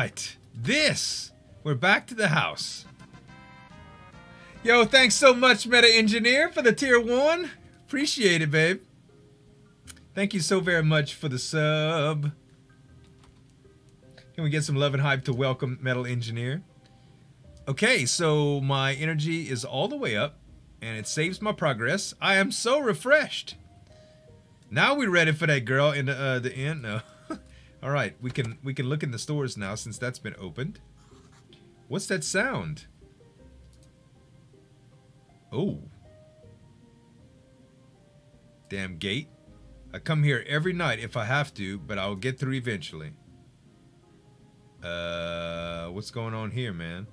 right. This. We're back to the house. Yo, thanks so much, Meta Engineer, for the tier one. Appreciate it, babe. Thank you so very much for the sub. Can we get some love and hype to welcome Metal Engineer? Okay, so my energy is all the way up, and it saves my progress. I am so refreshed. Now we're ready for that girl in the uh, the end. No. all right, we can we can look in the stores now since that's been opened. What's that sound? Oh. Damn gate. I come here every night if I have to, but I'll get through eventually. Uh, what's going on here, man?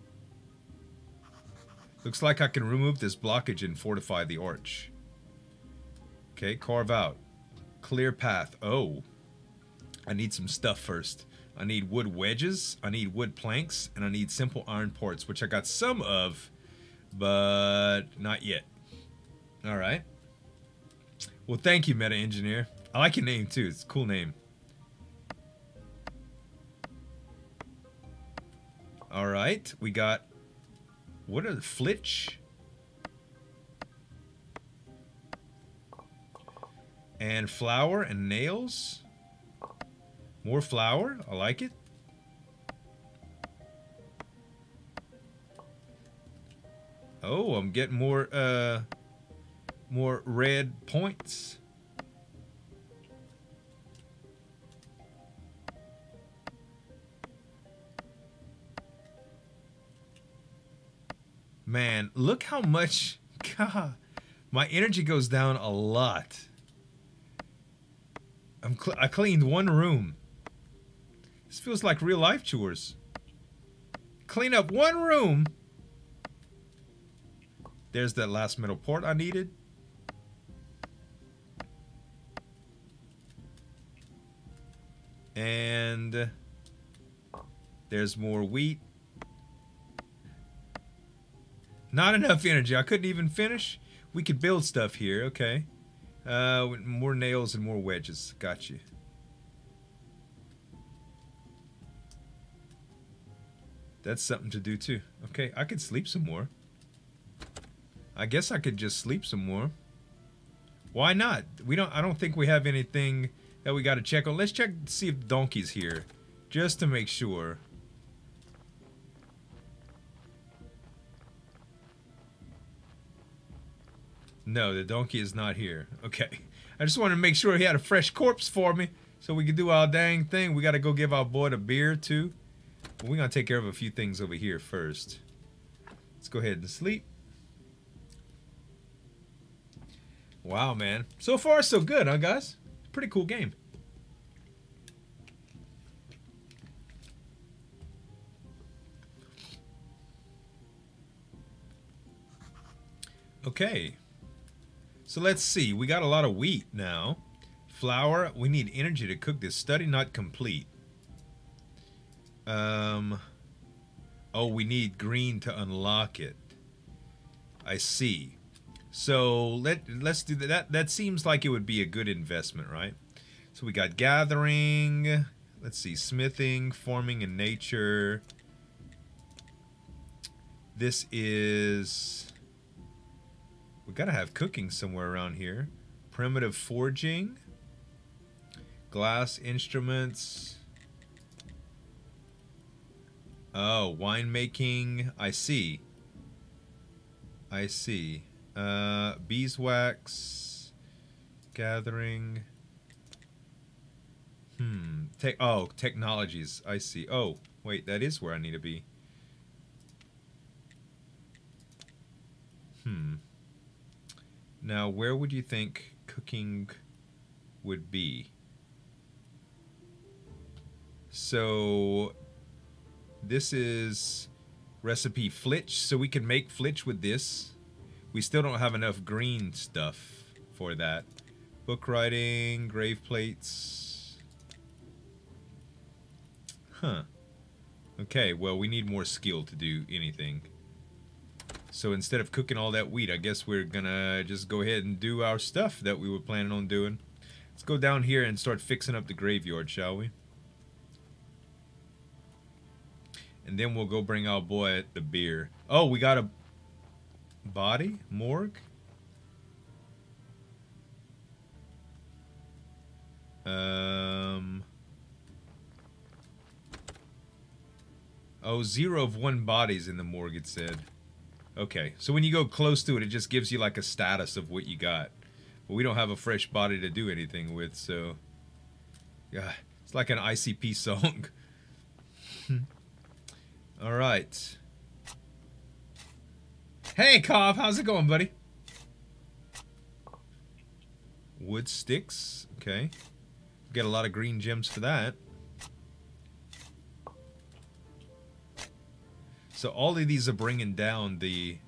Looks like I can remove this blockage and fortify the arch. Okay, carve out. Clear path. Oh. I need some stuff first. I need wood wedges, I need wood planks, and I need simple iron ports, which I got some of, but not yet. Alright. Well, thank you, Meta Engineer. I like your name, too. It's a cool name. Alright, we got... What are the... Flitch? And flour and nails? More flour. I like it. Oh, I'm getting more, uh, more red points. Man, look how much, God, my energy goes down a lot. I'm cl I cleaned one room. This feels like real life chores. Clean up one room. There's that last metal port I needed. And there's more wheat. Not enough energy. I couldn't even finish. We could build stuff here. Okay. Uh, more nails and more wedges. Got you. That's something to do too. Okay, I could sleep some more. I guess I could just sleep some more. Why not? We don't. I don't think we have anything that we got to check on. Let's check to see if Donkey's here, just to make sure. No, the donkey is not here. Okay. I just wanted to make sure he had a fresh corpse for me so we could do our dang thing. We got to go give our boy a beer too. We're going to take care of a few things over here first. Let's go ahead and sleep. Wow, man. So far, so good, huh, guys? Pretty cool game. Okay. So let's see. We got a lot of wheat now. Flour. We need energy to cook this. Study not complete. Um, oh, we need green to unlock it. I see. So let let's do that. that. That seems like it would be a good investment, right? So we got gathering. Let's see, smithing, forming in nature. This is. We gotta have cooking somewhere around here. Primitive forging. Glass instruments. Oh, winemaking. I see. I see. Uh, beeswax. Gathering. Hmm. Te oh, technologies. I see. Oh, wait, that is where I need to be. Hmm. Now, where would you think cooking would be? So, this is recipe flitch, so we can make flitch with this. We still don't have enough green stuff for that. Book writing, grave plates. Huh. Okay, well, we need more skill to do anything. So instead of cooking all that wheat, I guess we're gonna just go ahead and do our stuff that we were planning on doing. Let's go down here and start fixing up the graveyard, shall we? And then we'll go bring our boy the beer. Oh, we got a body? Morgue? Um. Oh, zero of one bodies in the morgue, it said. Okay, so when you go close to it, it just gives you like a status of what you got. But we don't have a fresh body to do anything with, so... Yeah, it's like an ICP song. Alright. Hey, Cobb, how's it going, buddy? Wood sticks, okay. Get a lot of green gems for that. So all of these are bringing down the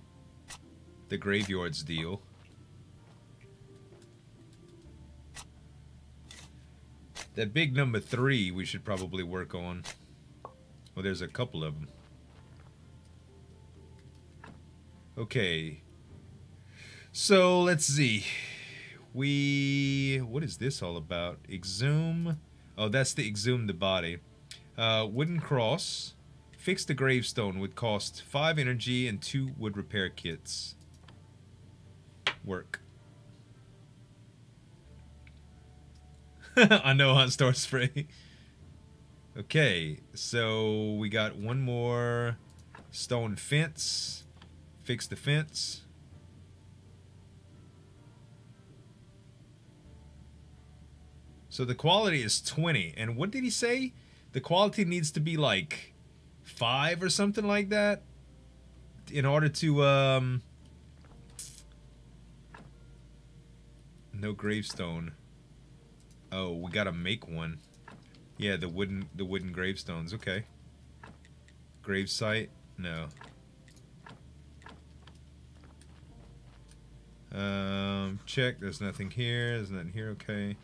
the graveyards deal. That big number three we should probably work on. Well, there's a couple of them. Okay. So, let's see. We... What is this all about? Exhume. Oh, that's the exhume the body. Uh, wooden cross. Fix the gravestone would cost 5 energy and 2 wood repair kits. Work. I know on Star Spray. okay, so we got one more stone fence. Fix the fence. So the quality is 20. And what did he say? The quality needs to be like 5 or something like that in order to um no gravestone. Oh, we gotta make one. Yeah, the wooden the wooden gravestones. Okay. Grave site? No. Um, check. There's nothing here. There's nothing here. Okay.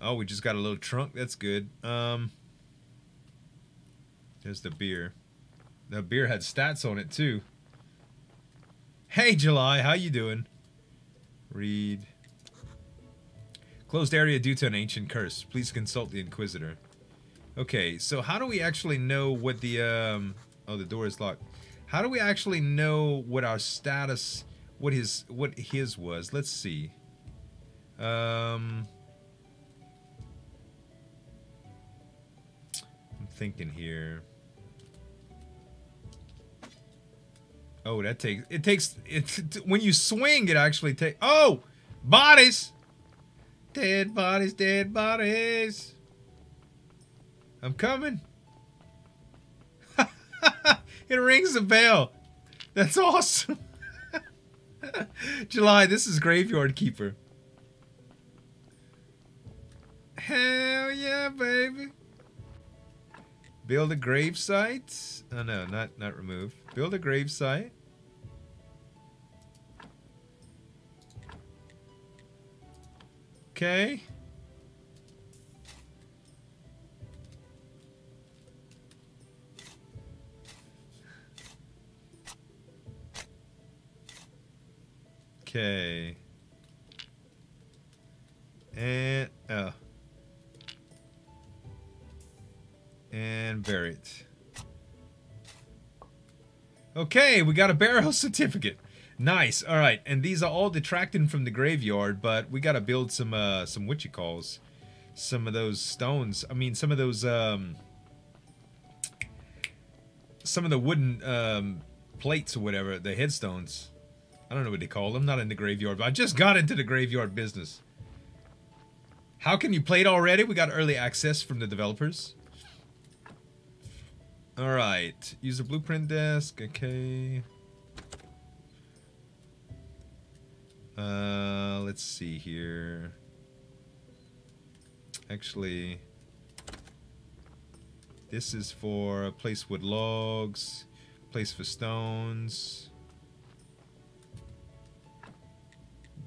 Oh, we just got a little trunk. That's good. Um, there's the beer. The beer had stats on it too. Hey, July. How you doing? Read. Closed area due to an ancient curse. Please consult the Inquisitor. Okay, so how do we actually know what the, um... Oh, the door is locked. How do we actually know what our status... What his... What his was? Let's see. Um... I'm thinking here. Oh, that takes... It takes... It, when you swing, it actually takes... Oh! Bodies! Dead bodies, dead bodies. I'm coming. It rings a bell. That's awesome. July, this is Graveyard Keeper. Hell yeah, baby. Build a grave site. Oh no, not not remove. Build a grave site. Okay. Okay. And, oh. And bury it. Okay, we got a burial certificate. Nice. All right, and these are all detracting from the graveyard, but we gotta build some uh some you calls, some of those stones. I mean, some of those um, some of the wooden um plates or whatever, the headstones. I don't know what they call them. Not in the graveyard, but I just got into the graveyard business. How can you play it already? We got early access from the developers. All right, Use a blueprint desk. Okay. Uh, let's see here. Actually, this is for a place with logs, place for stones.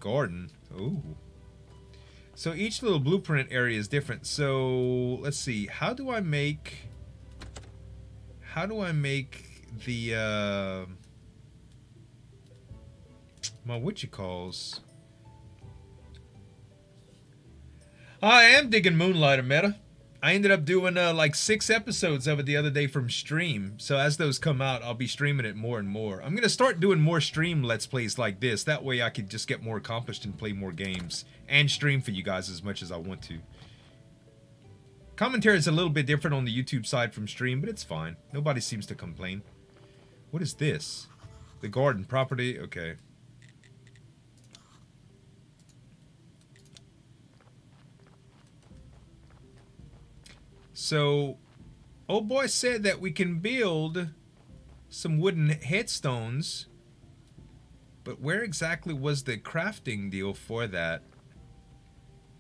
Garden. Ooh. So each little blueprint area is different. So let's see. How do I make? How do I make the? Uh, my you calls. I am digging Moonlighter meta. I ended up doing uh, like six episodes of it the other day from stream. So as those come out, I'll be streaming it more and more. I'm gonna start doing more stream let's plays like this. That way I could just get more accomplished and play more games and stream for you guys as much as I want to. Commentary is a little bit different on the YouTube side from stream, but it's fine. Nobody seems to complain. What is this? The garden property? Okay. So, old boy said that we can build some wooden headstones. But where exactly was the crafting deal for that?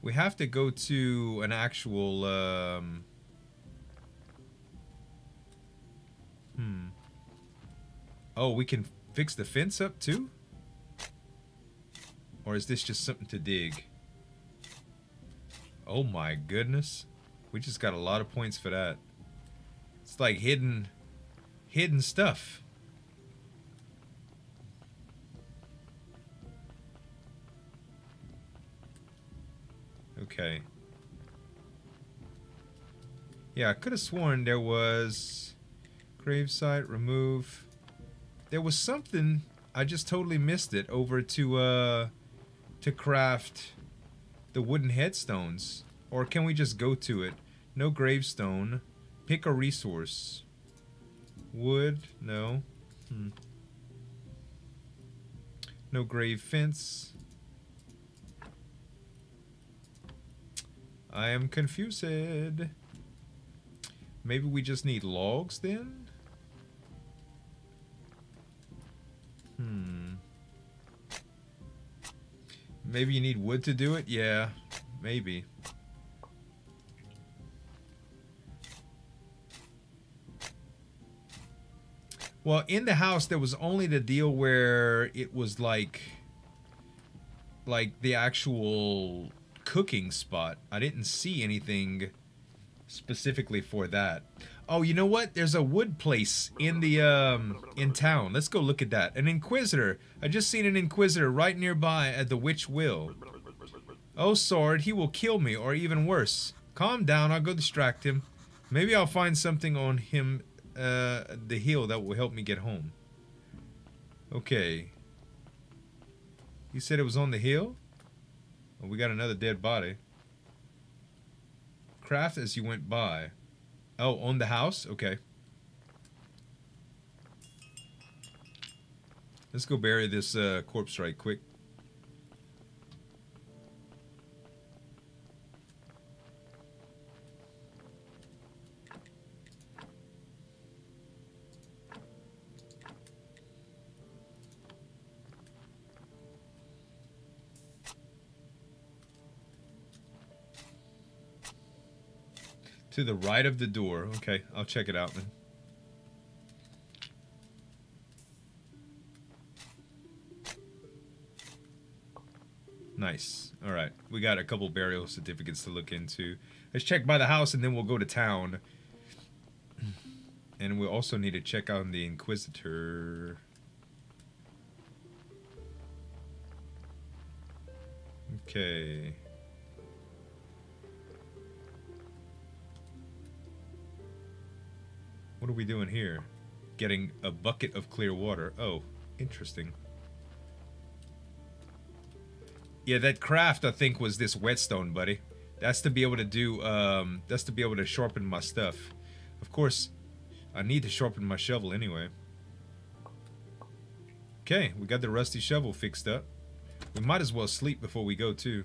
We have to go to an actual, um... Hmm. Oh, we can fix the fence up too? Or is this just something to dig? Oh my goodness. We just got a lot of points for that. It's like hidden, hidden stuff. Okay. Yeah, I could have sworn there was gravesite, remove. There was something, I just totally missed it, over to, uh, to craft the wooden headstones. Or can we just go to it? No gravestone. Pick a resource. Wood? No. Hmm. No grave fence. I am confused. Maybe we just need logs then? Hmm. Maybe you need wood to do it? Yeah, maybe. Well, in the house, there was only the deal where it was like, like the actual cooking spot. I didn't see anything specifically for that. Oh, you know what? There's a wood place in the um in town. Let's go look at that. An inquisitor. I just seen an inquisitor right nearby at the Witch Hill. Oh, sword, he will kill me or even worse. Calm down, I'll go distract him. Maybe I'll find something on him uh, the hill that will help me get home. Okay. He said it was on the hill? Oh, we got another dead body. Craft as you went by. Oh, on the house? Okay. Let's go bury this uh, corpse right quick. To the right of the door. Okay, I'll check it out then. Nice. All right. We got a couple burial certificates to look into. Let's check by the house and then we'll go to town. And we also need to check on the Inquisitor. Okay. What are we doing here? Getting a bucket of clear water. Oh, interesting. Yeah, that craft, I think, was this whetstone, buddy. That's to be able to do, um, that's to be able to sharpen my stuff. Of course, I need to sharpen my shovel anyway. Okay, we got the rusty shovel fixed up. We might as well sleep before we go, too.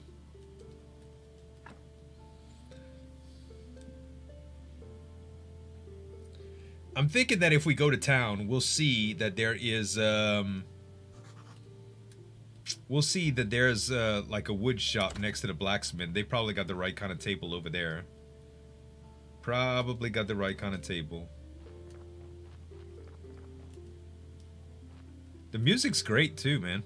I'm thinking that if we go to town, we'll see that there is um we'll see that there's uh like a wood shop next to the blacksmith. They probably got the right kind of table over there. Probably got the right kind of table. The music's great too, man.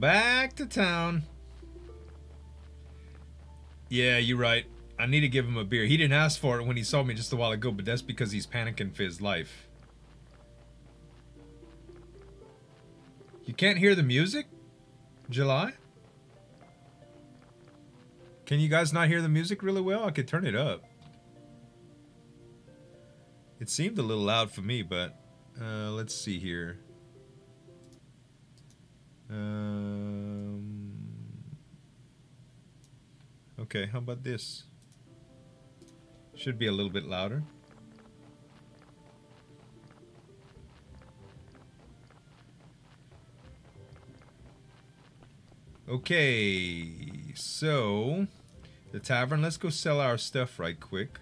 Back to town. Yeah, you're right. I need to give him a beer. He didn't ask for it when he saw me just a while ago, but that's because he's panicking for his life. You can't hear the music? July? Can you guys not hear the music really well? I could turn it up. It seemed a little loud for me, but uh, let's see here. Um, okay, how about this? Should be a little bit louder. Okay, so the tavern. Let's go sell our stuff right quick.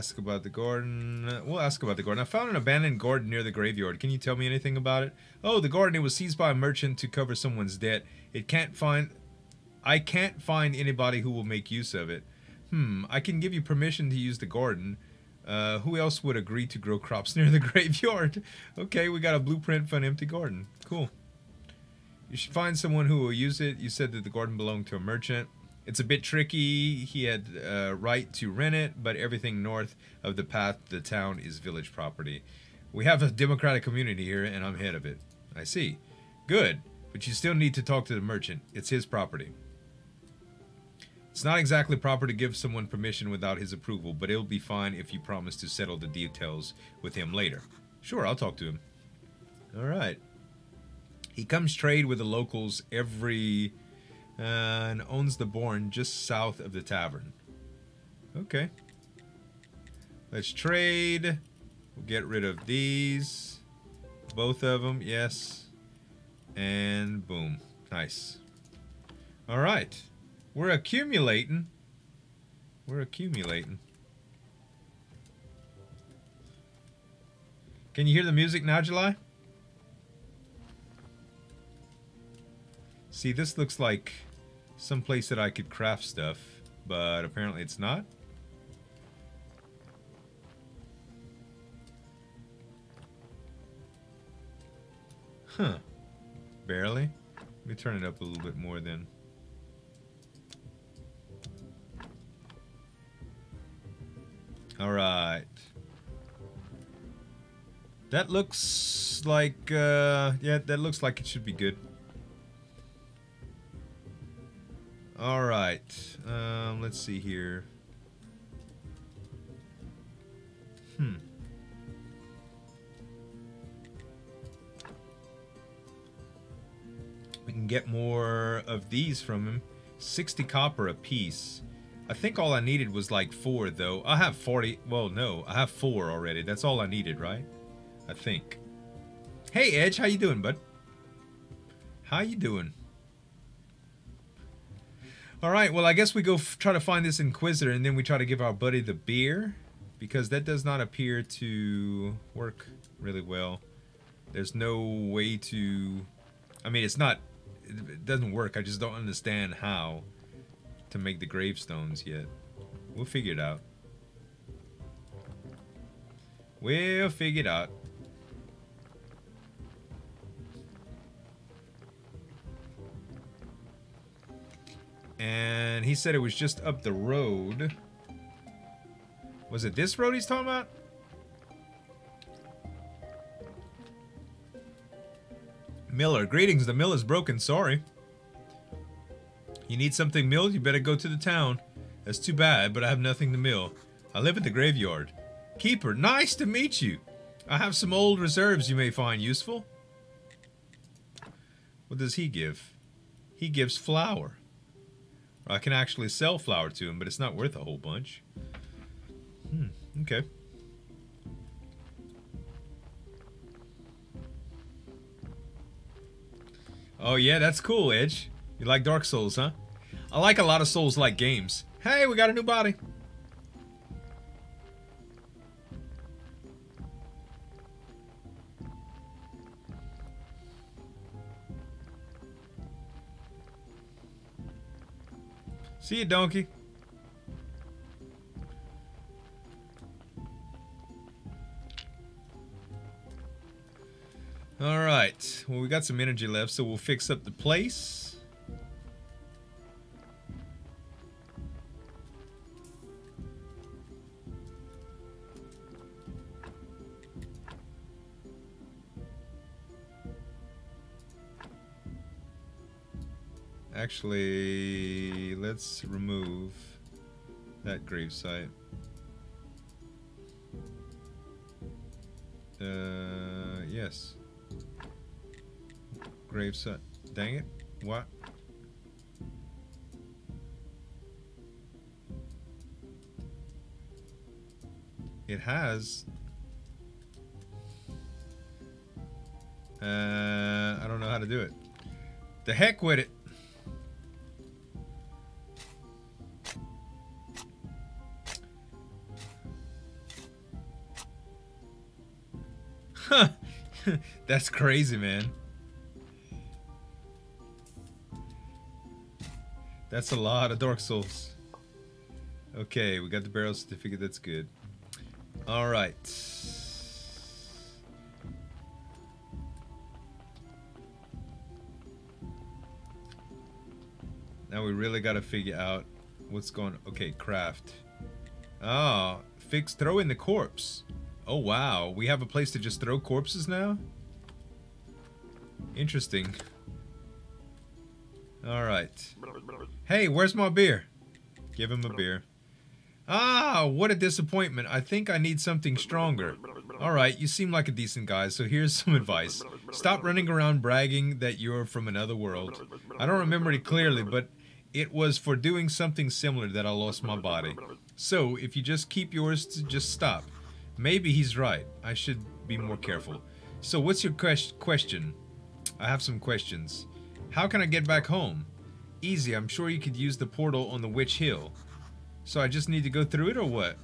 Ask about the garden. We'll ask about the garden. I found an abandoned garden near the graveyard. Can you tell me anything about it? Oh, the garden. It was seized by a merchant to cover someone's debt. It can't find... I can't find anybody who will make use of it. Hmm, I can give you permission to use the garden. Uh, who else would agree to grow crops near the graveyard? okay, we got a blueprint for an empty garden. Cool. You should find someone who will use it. You said that the garden belonged to a merchant. It's a bit tricky. He had a uh, right to rent it, but everything north of the path to the town is village property. We have a democratic community here, and I'm head of it. I see. Good, but you still need to talk to the merchant. It's his property. It's not exactly proper to give someone permission without his approval, but it'll be fine if you promise to settle the details with him later. Sure, I'll talk to him. Alright. He comes trade with the locals every Uh, and owns the Bourne just south of the tavern. Okay. Let's trade. We'll get rid of these. Both of them, yes. And boom. Nice. Alright. We're accumulating. We're accumulating. Can you hear the music now, July? See, this looks like some place that I could craft stuff, but apparently it's not. Huh. Barely. Let me turn it up a little bit more then. Alright. That looks like, uh, yeah, that looks like it should be good. All right. Um, let's see here. Hmm. We can get more of these from him. 60 copper a piece. I think all I needed was like four, though. I have 40. Well, no. I have four already. That's all I needed, right? I think. Hey, Edge. How you doing, bud? How you doing? All right, well, I guess we go try to find this Inquisitor, and then we try to give our buddy the beer, because that does not appear to work really well. There's no way to... I mean, it's not... It doesn't work. I just don't understand how to make the gravestones yet. We'll figure it out. We'll figure it out. And he said it was just up the road. Was it this road he's talking about? Miller, greetings. The mill is broken. Sorry. You need something milled? You better go to the town. That's too bad, but I have nothing to mill. I live at the graveyard. Keeper, nice to meet you. I have some old reserves you may find useful. What does he give? He gives flour. I can actually sell flour to him, but it's not worth a whole bunch. Hmm, okay. Oh yeah, that's cool, Edge. You like Dark Souls, huh? I like a lot of Souls-like games. Hey, we got a new body. See you, donkey. Alright, well we got some energy left, so we'll fix up the place. Actually, let's remove that gravesite. Uh, yes. Gravesite. Dang it. What? It has. Uh, I don't know how to do it. The heck with it. That's crazy, man. That's a lot of Dark Souls. Okay, we got the burial certificate. That's good. All right. Now we really got to figure out what's going. Okay, craft. Oh, fix. Throw in the corpse. Oh wow, we have a place to just throw corpses now. Interesting. All right. Hey, where's my beer? Give him a beer. Ah, what a disappointment. I think I need something stronger. Alright, you seem like a decent guy, so here's some advice. Stop running around bragging that you're from another world. I don't remember it clearly, but it was for doing something similar that I lost my body. So, if you just keep yours, to just stop. Maybe he's right. I should be more careful. So, what's your question? I have some questions. How can I get back home? Easy, I'm sure you could use the portal on the Witch Hill. So I just need to go through it or what?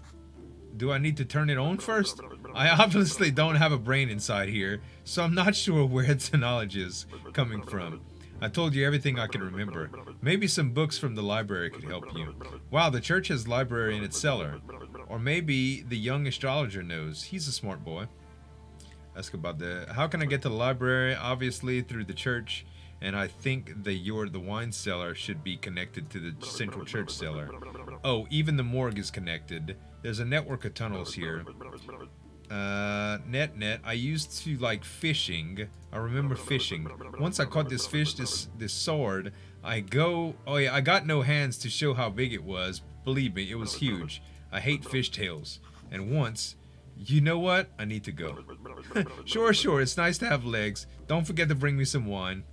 Do I need to turn it on first? I obviously don't have a brain inside here, so I'm not sure where the knowledge is coming from. I told you everything I can remember. Maybe some books from the library could help you. Wow, the church has library in its cellar. Or maybe the young astrologer knows. He's a smart boy. Ask about the... How can I get to the library? Obviously through the church and I think the you're the wine cellar should be connected to the central church cellar. Oh, even the morgue is connected. There's a network of tunnels here. Uh, net net. I used to like fishing. I remember fishing. Once I caught this fish, this this sword. I go. Oh yeah, I got no hands to show how big it was. Believe me, it was huge. I hate fish tails. And once, you know what? I need to go. sure, sure. It's nice to have legs. Don't forget to bring me some wine.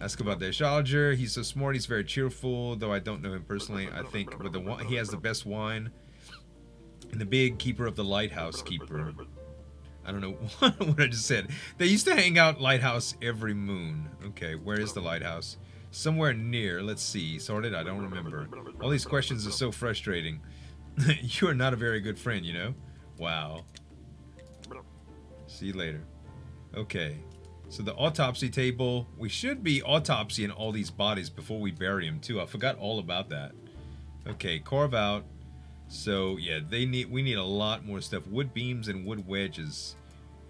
Ask about the astrologer. He's so smart. He's very cheerful, though I don't know him personally. I think with the he has the best wine. And the big keeper of the lighthouse keeper. I don't know what I just said. They used to hang out lighthouse every moon. Okay, where is the lighthouse? Somewhere near. Let's see. Sorted? I don't remember. All these questions are so frustrating. you are not a very good friend, you know? Wow. See you later. Okay. So the autopsy table, we should be autopsying all these bodies before we bury them too. I forgot all about that. Okay, carve out. So yeah, they need we need a lot more stuff. Wood beams and wood wedges.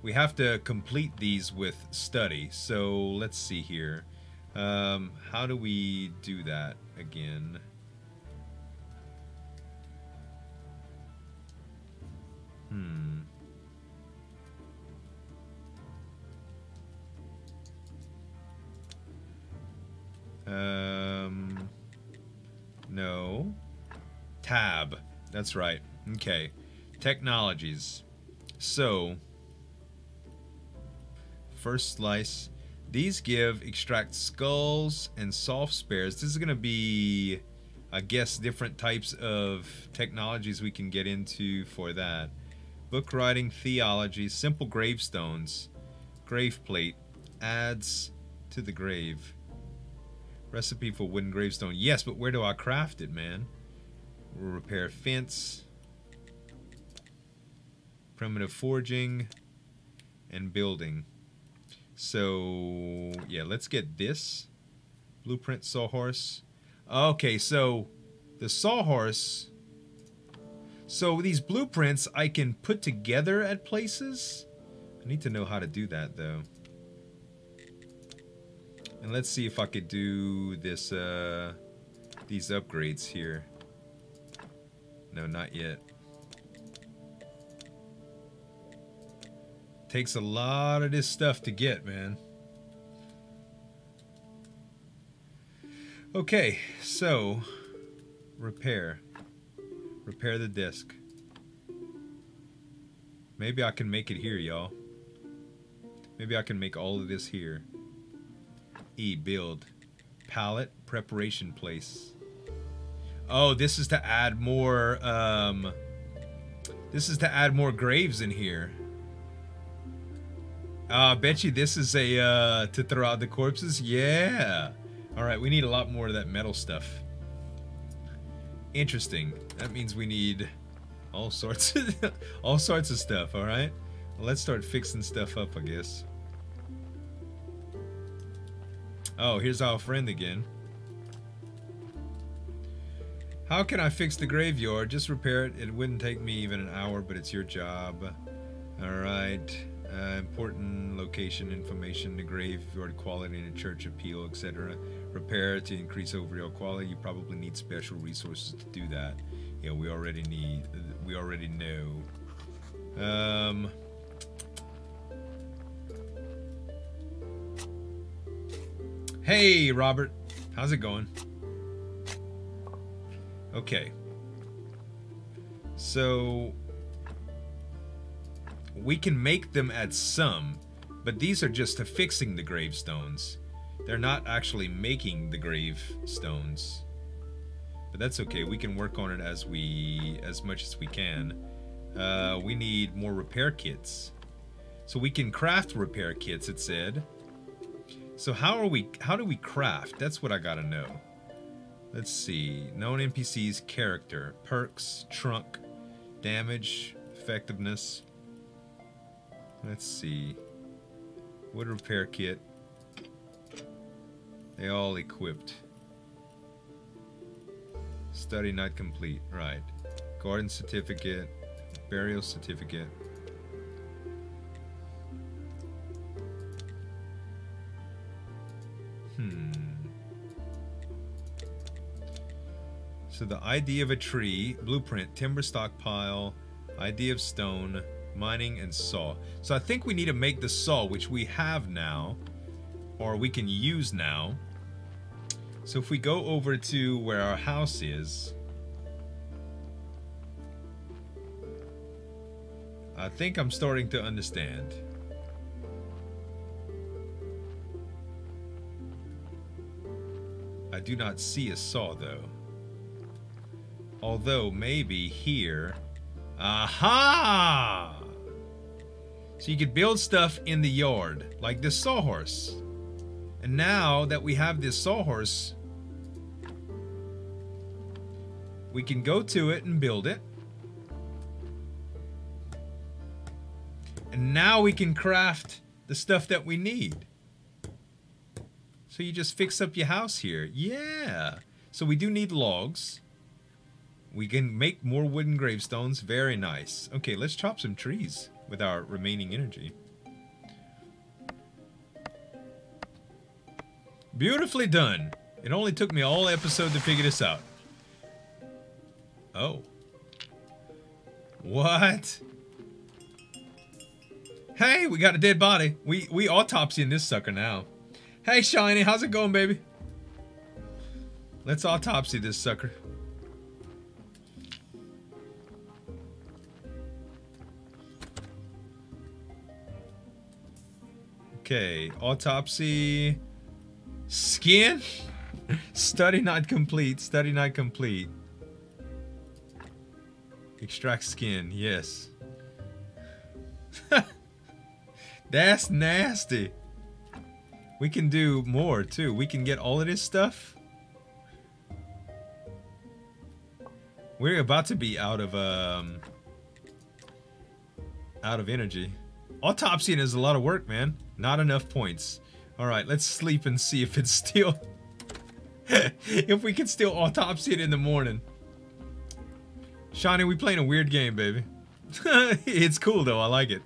We have to complete these with study. So let's see here. Um, how do we do that again? Hmm. Um, no. Tab. That's right. Okay. Technologies. So, first slice. These give extract skulls and soft spares. This is going to be, I guess, different types of technologies we can get into for that. Book writing, theology, simple gravestones, grave plate, adds to the grave. Recipe for wooden gravestone. Yes, but where do I craft it, man? We'll repair fence. Primitive forging. And building. So, yeah, let's get this. Blueprint sawhorse. Okay, so the sawhorse... So these blueprints I can put together at places? I need to know how to do that, though. And let's see if I could do this, uh, these upgrades here. No, not yet. Takes a lot of this stuff to get, man. Okay, so repair. Repair the disc. Maybe I can make it here, y'all. Maybe I can make all of this here. E, build. Pallet, preparation place. Oh, this is to add more, um... This is to add more graves in here. Uh, bet you this is a, uh, to throw out the corpses? Yeah! Alright, we need a lot more of that metal stuff. Interesting. That means we need all sorts of, all sorts of stuff, alright? Well, let's start fixing stuff up, I guess. Oh, here's our friend again. How can I fix the graveyard? Just repair it. It wouldn't take me even an hour, but it's your job. Alright. Uh, important location information, the graveyard quality and church appeal, etc. Repair to increase overall quality. You probably need special resources to do that. Yeah, we already need. We already know. Um. Hey, Robert. How's it going? Okay. So we can make them at some, but these are just to fixing the gravestones. They're not actually making the gravestones. But that's okay. We can work on it as we as much as we can. Uh, we need more repair kits. So we can craft repair kits, it said. So how are we how do we craft? That's what I gotta know. Let's see. Known NPCs, character, perks, trunk, damage, effectiveness. Let's see. Wood repair kit. They all equipped. Study not complete. Right. Garden certificate. Burial certificate. Hmm. So the ID of a tree, blueprint, timber stockpile, ID of stone, mining, and saw. So I think we need to make the saw, which we have now, or we can use now. So if we go over to where our house is, I think I'm starting to understand. I do not see a saw though. Although maybe here. Aha! So you could build stuff in the yard, like this sawhorse. And now that we have this sawhorse, we can go to it and build it. And now we can craft the stuff that we need. So you just fix up your house here. Yeah. So we do need logs. We can make more wooden gravestones. Very nice. Okay, let's chop some trees with our remaining energy. Beautifully done. It only took me all episode to figure this out. Oh. What? Hey, we got a dead body. We we autopsying this sucker now. Hey, Shiny, how's it going, baby? Let's autopsy this sucker. Okay, autopsy. Skin? Study not complete. Study not complete. Extract skin, yes. That's nasty. We can do more too. We can get all of this stuff. We're about to be out of um out of energy. Autopsying is a lot of work, man. Not enough points. Alright, let's sleep and see if it's still... if we can still autopsy it in the morning. Shiny, we playing a weird game, baby. it's cool, though. I like it.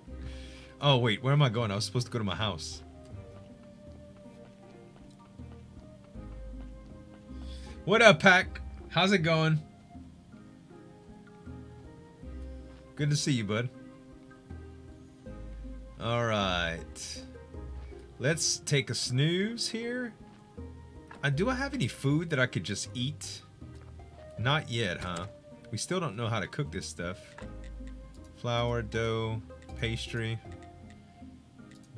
Oh, wait. Where am I going? I was supposed to go to my house. What up, Pack? How's it going? Good to see you, bud. Alright. Let's take a snooze here. Uh, do I have any food that I could just eat? Not yet, huh? We still don't know how to cook this stuff. Flour, dough, pastry,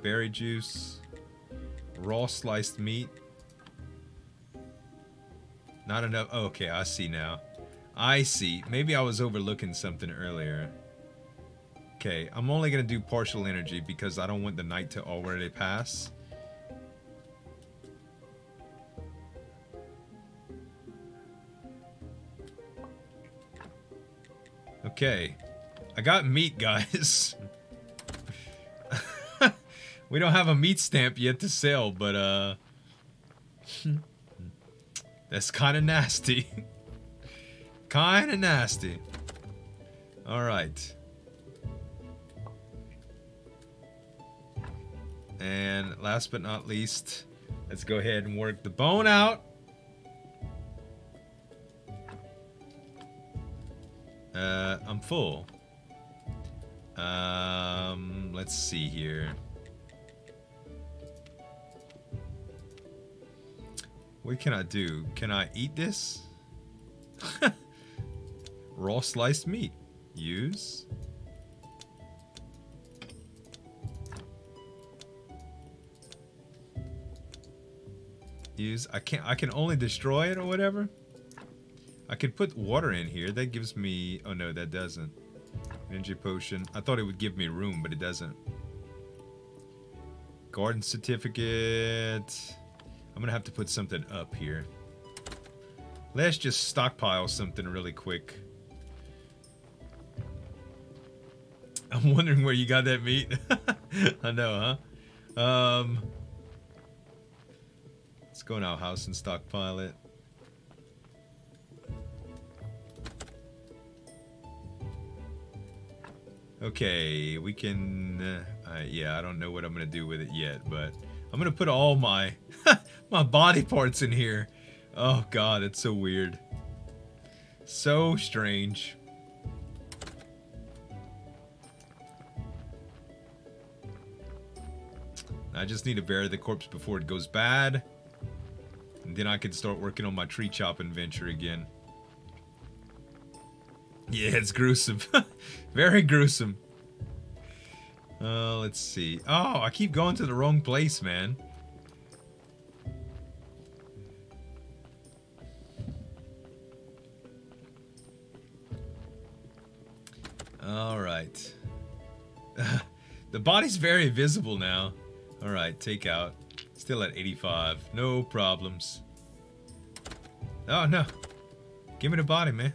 berry juice, raw sliced meat. Not enough. Oh, okay, I see now. I see. Maybe I was overlooking something earlier. Okay, I'm only going to do partial energy because I don't want the night to already pass. Okay. I got meat, guys. we don't have a meat stamp yet to sell, but uh... that's kind of nasty. kind of nasty. Alright. And last but not least, let's go ahead and work the bone out. Uh, I'm full. Um, let's see here. What can I do? Can I eat this? Raw sliced meat. Use. Use. I can't. I can only destroy it or whatever. I could put water in here. That gives me... Oh, no, that doesn't. Energy potion. I thought it would give me room, but it doesn't. Garden certificate. I'm gonna have to put something up here. Let's just stockpile something really quick. I'm wondering where you got that meat. I know, huh? Um, go in our house and stockpile it. Okay, we can... Uh, yeah, I don't know what I'm going to do with it yet, but I'm going to put all my my body parts in here. Oh god, it's so weird. So strange. I just need to bury the corpse before it goes bad. Then I can start working on my tree chopping venture again. Yeah, it's gruesome. Very gruesome. Uh, let's see. Oh, I keep going to the wrong place, man. Alright. the body's very visible now. Alright, take out. Still at 85. No problems. Oh, no. Give me the body, man.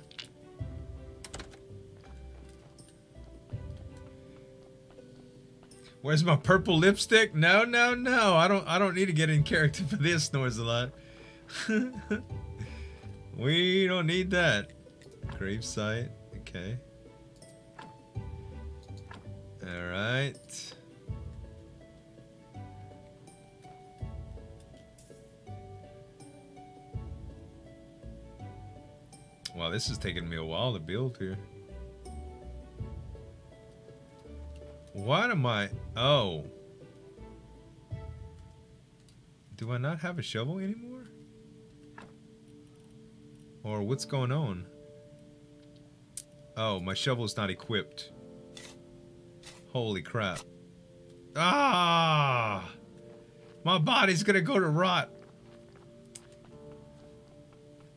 Where's my purple lipstick? No, no, no. I don't I don't need to get in character for this, noise a lot. we don't need that. Grave site. Okay. Alright. Wow, this is taking me a while to build here. What am I? Oh. Do I not have a shovel anymore? Or what's going on? Oh, my shovel's not equipped. Holy crap. Ah! My body's gonna go to rot.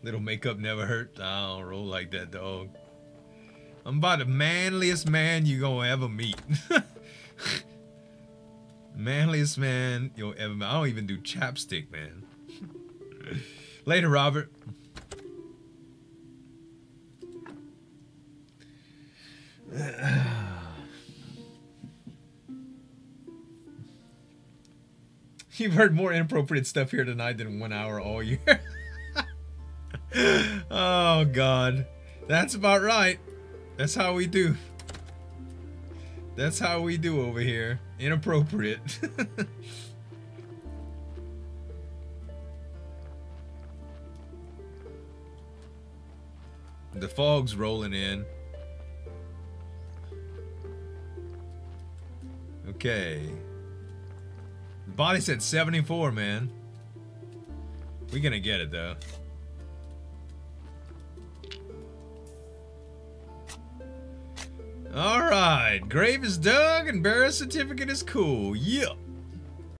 Little makeup never hurt. I don't roll like that, dog. I'm about the manliest man you gonna ever meet. manliest man you'll ever meet. I don't even do chapstick, man. Later, Robert. You've heard more inappropriate stuff here tonight than one hour all year. oh, God. That's about right. That's how we do. That's how we do over here. Inappropriate. the fog's rolling in. Okay. The body's at 74, man. We're gonna get it though. Alright, grave is dug and burial certificate is cool. Yep.